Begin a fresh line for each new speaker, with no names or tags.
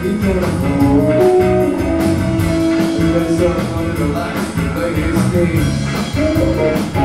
Because I'm one the his game